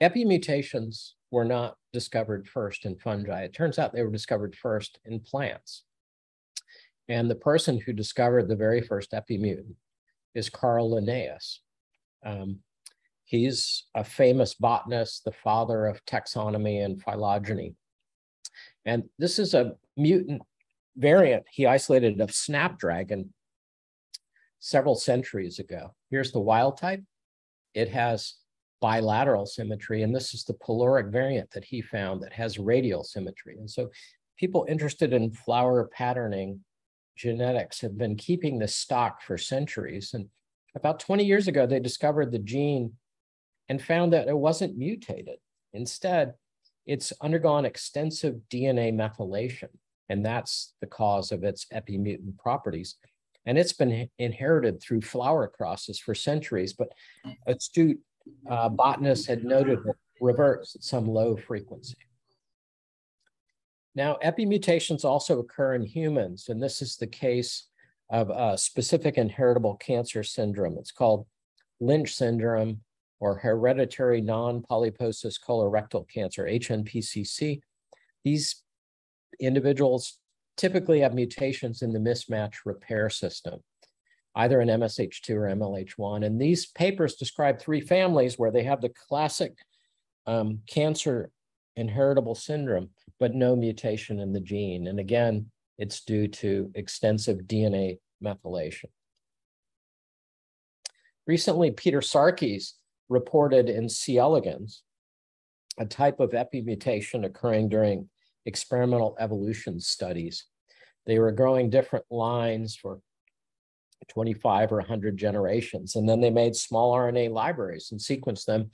epimutations were not discovered first in fungi. It turns out they were discovered first in plants. And the person who discovered the very first epimutant is Carl Linnaeus. Um, he's a famous botanist, the father of taxonomy and phylogeny. And this is a mutant variant he isolated of snapdragon several centuries ago. Here's the wild type. It has bilateral symmetry, and this is the peloric variant that he found that has radial symmetry. And so people interested in flower patterning genetics have been keeping this stock for centuries. And about 20 years ago, they discovered the gene and found that it wasn't mutated. Instead, it's undergone extensive DNA methylation, and that's the cause of its epimutant properties. And it's been inherited through flower crosses for centuries, but astute uh, botanists had noted that reverts at some low frequency. Now, epimutations also occur in humans, and this is the case of a specific inheritable cancer syndrome. It's called Lynch syndrome or hereditary non-polyposis colorectal cancer, HNPCC. These individuals typically have mutations in the mismatch repair system, either in MSH2 or MLH1. And these papers describe three families where they have the classic um, cancer inheritable syndrome, but no mutation in the gene. And again, it's due to extensive DNA methylation. Recently, Peter Sarkis reported in C. elegans a type of epimutation occurring during experimental evolution studies. They were growing different lines for 25 or 100 generations. And then they made small RNA libraries and sequenced them.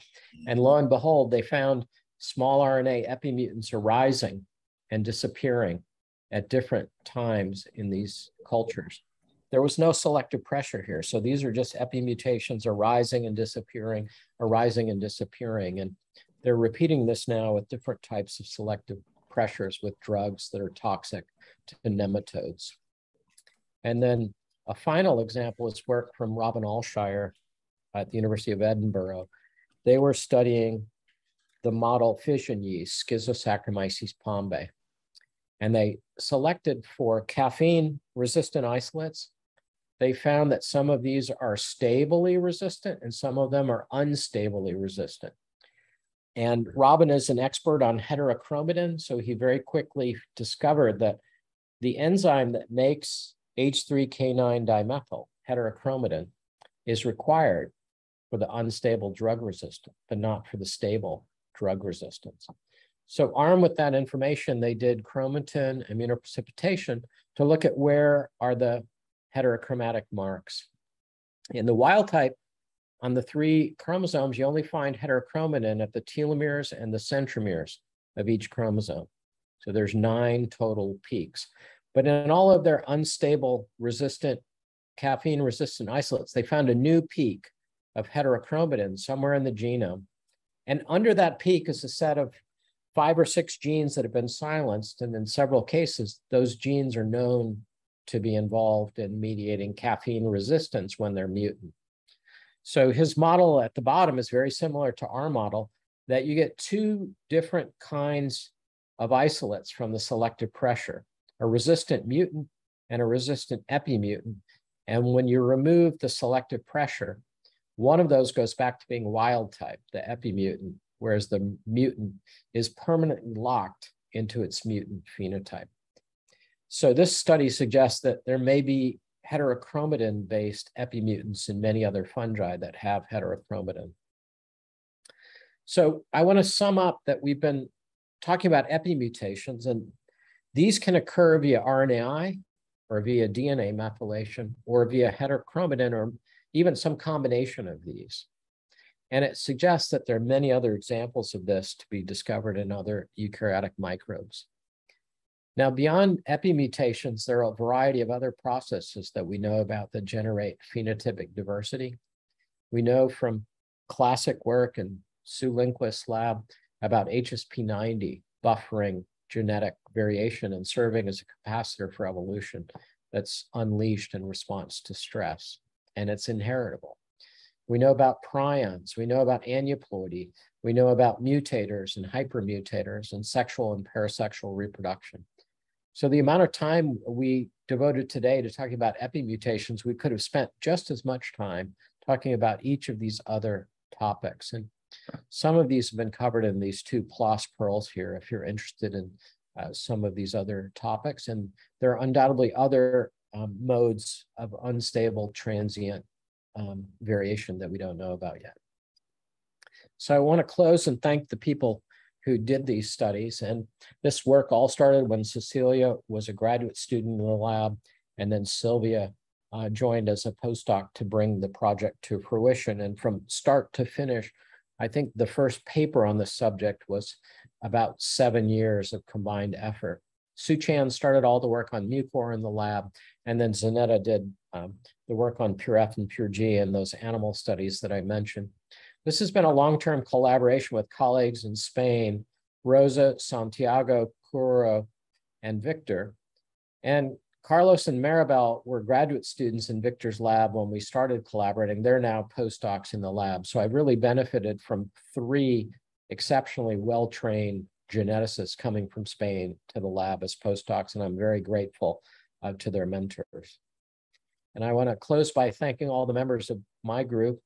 And lo and behold, they found small RNA epimutants arising and disappearing at different times in these cultures. There was no selective pressure here. So these are just epimutations arising and disappearing, arising and disappearing. And they're repeating this now with different types of selective pressures with drugs that are toxic to nematodes. And then a final example is work from Robin Alshire at the University of Edinburgh. They were studying the model fission yeast, Schizosaccharomyces pombe. And they selected for caffeine resistant isolates. They found that some of these are stably resistant and some of them are unstably resistant. And Robin is an expert on heterochromatin, so he very quickly discovered that the enzyme that makes H3K9 dimethyl heterochromatin is required for the unstable drug resistant, but not for the stable drug resistance. So armed with that information, they did chromatin immunoprecipitation to look at where are the heterochromatic marks. In the wild type, on the three chromosomes, you only find heterochromatin at the telomeres and the centromeres of each chromosome. So there's nine total peaks. But in all of their unstable resistant, caffeine resistant isolates, they found a new peak of heterochromatin somewhere in the genome. And under that peak is a set of five or six genes that have been silenced. And in several cases, those genes are known to be involved in mediating caffeine resistance when they're mutant. So his model at the bottom is very similar to our model that you get two different kinds of isolates from the selective pressure, a resistant mutant and a resistant epimutant. And when you remove the selective pressure, one of those goes back to being wild type, the epimutant, whereas the mutant is permanently locked into its mutant phenotype. So this study suggests that there may be heterochromatin-based epimutants in many other fungi that have heterochromatin. So I want to sum up that we've been talking about epimutations, and these can occur via RNAi or via DNA methylation or via heterochromatin or even some combination of these. And it suggests that there are many other examples of this to be discovered in other eukaryotic microbes. Now, beyond epimutations, there are a variety of other processes that we know about that generate phenotypic diversity. We know from classic work in Sue Lindquist's lab about HSP90 buffering genetic variation and serving as a capacitor for evolution that's unleashed in response to stress, and it's inheritable. We know about prions, we know about aneuploidy, we know about mutators and hypermutators and sexual and parasexual reproduction. So the amount of time we devoted today to talking about epimutations, we could have spent just as much time talking about each of these other topics. And some of these have been covered in these two PLOS pearls here, if you're interested in uh, some of these other topics. And there are undoubtedly other um, modes of unstable transient um, variation that we don't know about yet. So I want to close and thank the people who did these studies. And this work all started when Cecilia was a graduate student in the lab, and then Sylvia uh, joined as a postdoc to bring the project to fruition. And from start to finish, I think the first paper on the subject was about seven years of combined effort. Su-Chan started all the work on Mucor in the lab, and then Zanetta did um, the work on Pure F and Pure G and those animal studies that I mentioned. This has been a long-term collaboration with colleagues in Spain, Rosa, Santiago, Curo, and Victor. And Carlos and Maribel were graduate students in Victor's lab when we started collaborating. They're now postdocs in the lab. So I've really benefited from three exceptionally well-trained geneticists coming from Spain to the lab as postdocs, and I'm very grateful uh, to their mentors. And I want to close by thanking all the members of my group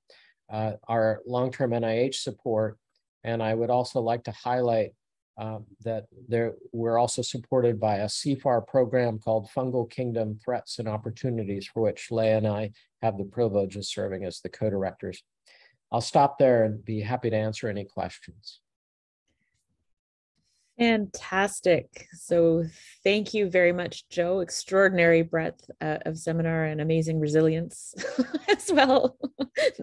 uh, our long-term NIH support. And I would also like to highlight um, that there, we're also supported by a CIFAR program called Fungal Kingdom Threats and Opportunities, for which Leah and I have the privilege of serving as the co-directors. I'll stop there and be happy to answer any questions. Fantastic. So thank you very much, Joe. Extraordinary breadth uh, of seminar and amazing resilience (laughs) as well. (laughs)